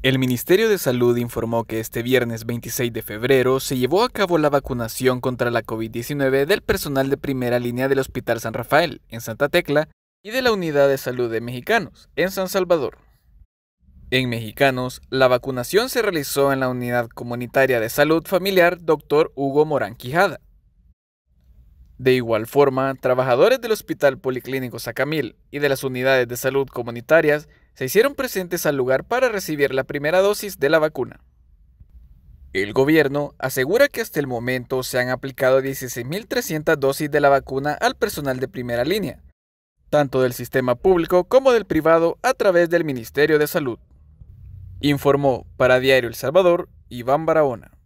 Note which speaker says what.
Speaker 1: El Ministerio de Salud informó que este viernes 26 de febrero se llevó a cabo la vacunación contra la COVID-19 del personal de primera línea del Hospital San Rafael, en Santa Tecla, y de la Unidad de Salud de Mexicanos, en San Salvador. En Mexicanos, la vacunación se realizó en la Unidad Comunitaria de Salud Familiar Dr. Hugo Morán Quijada. De igual forma, trabajadores del Hospital Policlínico Sacamil y de las unidades de salud comunitarias se hicieron presentes al lugar para recibir la primera dosis de la vacuna. El gobierno asegura que hasta el momento se han aplicado 16.300 dosis de la vacuna al personal de primera línea, tanto del sistema público como del privado a través del Ministerio de Salud. Informó para Diario El Salvador Iván Barahona.